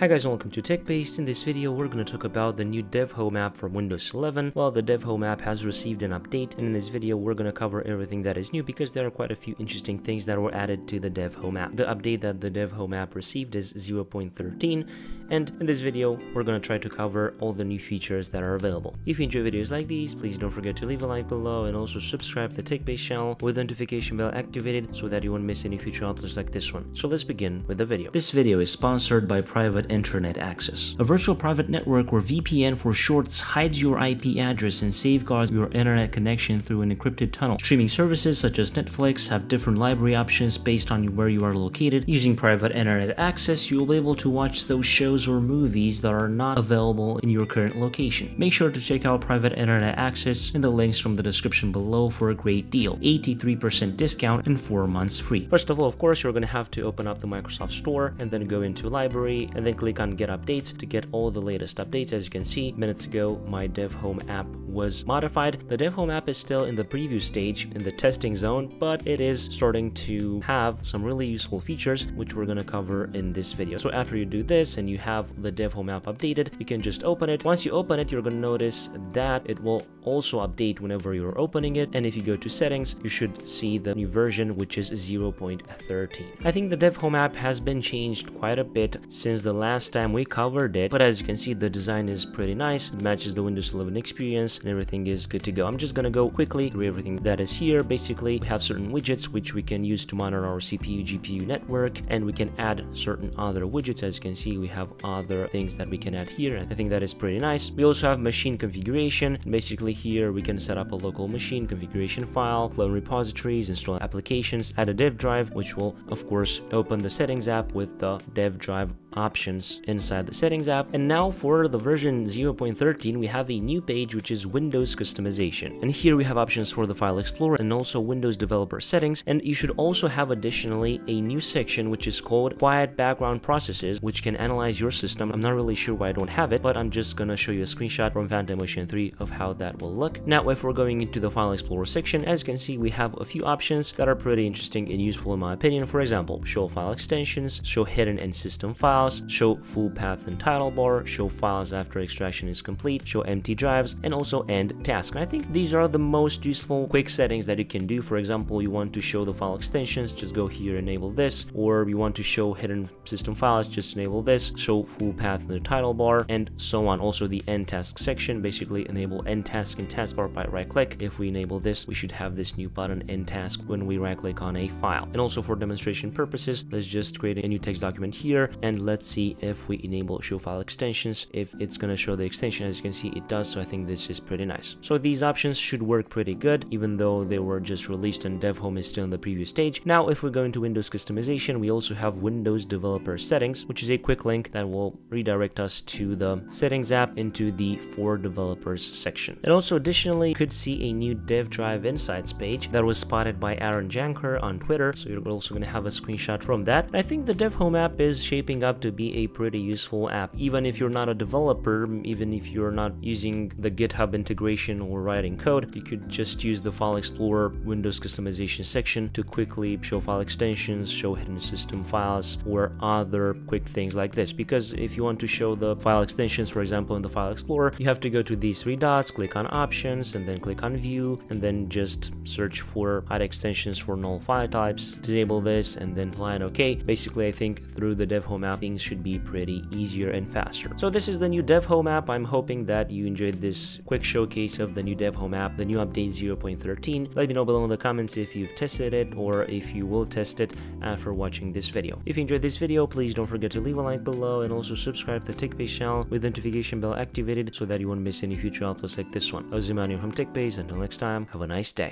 Hi guys and welcome to TechBased. In this video we're going to talk about the new Dev Home app for Windows 11. Well, the Dev Home app has received an update and in this video we're going to cover everything that is new because there are quite a few interesting things that were added to the Dev Home app. The update that the Dev Home app received is 0.13 and in this video we're going to try to cover all the new features that are available. If you enjoy videos like these, please don't forget to leave a like below and also subscribe to the TechBased channel with the notification bell activated so that you won't miss any future uploads like this one. So let's begin with the video. This video is sponsored by Private Internet Access, a virtual private network or VPN for shorts hides your IP address and safeguards your internet connection through an encrypted tunnel. Streaming services such as Netflix have different library options based on where you are located. Using Private Internet Access, you will be able to watch those shows or movies that are not available in your current location. Make sure to check out Private Internet Access in the links from the description below for a great deal, 83% discount and 4 months free. First of all, of course, you're going to have to open up the Microsoft Store and then go into Library and then click on get updates to get all the latest updates. As you can see, minutes ago, my Dev Home app was modified. The Dev Home app is still in the preview stage in the testing zone, but it is starting to have some really useful features, which we're going to cover in this video. So after you do this and you have the Dev Home app updated, you can just open it. Once you open it, you're going to notice that it will also update whenever you're opening it. And if you go to settings, you should see the new version, which is 0.13. I think the Dev Home app has been changed quite a bit since the last time we covered it, but as you can see, the design is pretty nice. It matches the Windows 11 experience and everything is good to go. I'm just gonna go quickly through everything that is here. Basically, we have certain widgets which we can use to monitor our CPU, GPU network, and we can add certain other widgets. As you can see, we have other things that we can add here. I think that is pretty nice. We also have machine configuration. Basically, here we can set up a local machine configuration file, clone repositories, install applications, add a dev drive, which will, of course, open the settings app with the dev drive options inside the settings app. And now for the version 0.13, we have a new page which is Windows customization. And here we have options for the file explorer and also Windows developer settings. And you should also have additionally a new section which is called quiet background processes, which can analyze your system. I'm not really sure why I don't have it, but I'm just gonna show you a screenshot from Phantom Ocean 3 of how that will look. Now, if we're going into the file explorer section, as you can see, we have a few options that are pretty interesting and useful in my opinion. For example, show file extensions, show hidden and system files, files, show full path and title bar, show files after extraction is complete, show empty drives, and also end task. I think these are the most useful quick settings that you can do. For example, you want to show the file extensions, just go here, enable this, or you want to show hidden system files, just enable this, show full path in the title bar, and so on. Also the end task section, basically enable end task in taskbar by right click. If we enable this, we should have this new button end task when we right click on a file. And also for demonstration purposes, let's just create a new text document here and let's see if we enable show file extensions if it's going to show the extension. As you can see it does so i think this is pretty nice. So these options should work pretty good even though they were just released and dev home is still in the preview stage. Now if we go into windows customization we also have windows developer settings which is a quick link that will redirect us to the settings app into the for developers section. And also additionally could see a new dev drive insights page that was spotted by aaron janker on twitter. So you're also going to have a screenshot from that. I think the dev home app is shaping up to be a pretty useful app. Even if you're not a developer, even if you're not using the GitHub integration or writing code, you could just use the File Explorer Windows customization section to quickly show file extensions, show hidden system files, or other quick things like this. Because if you want to show the file extensions, for example, in the File Explorer, you have to go to these three dots, click on Options, and then click on View, and then just search for hide extensions for null file types, disable this, and then line OK. Basically, I think through the Dev Home app, things should be pretty easier and faster. So this is the new Dev Home app. I'm hoping that you enjoyed this quick showcase of the new Dev Home app, the new update 0.13. Let me know below in the comments if you've tested it or if you will test it after watching this video. If you enjoyed this video, please don't forget to leave a like below and also subscribe to the TechBased channel with the notification bell activated so that you won't miss any future uploads like this one. I was Emmanuel from TechBased. Until next time, have a nice day.